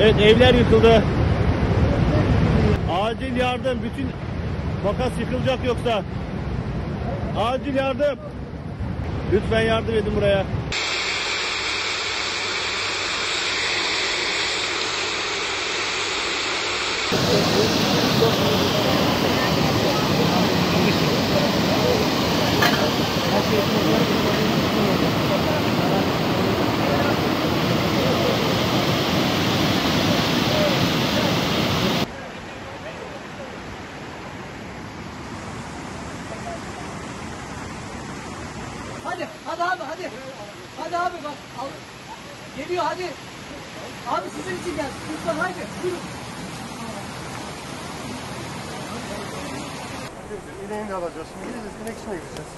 Evet evler yıkıldı. Acil yardım. Bütün makas yıkılacak yoksa. Acil yardım. Lütfen yardım edin buraya. Hadi, hadi abi, hadi. Hadi abi bak, al. Geliyor hadi. Abi sizin için geldi. Lütfen haydi. Buyurun. İneğini alacağız. Şimdi gideceğiz. İnek içine gideceğiz.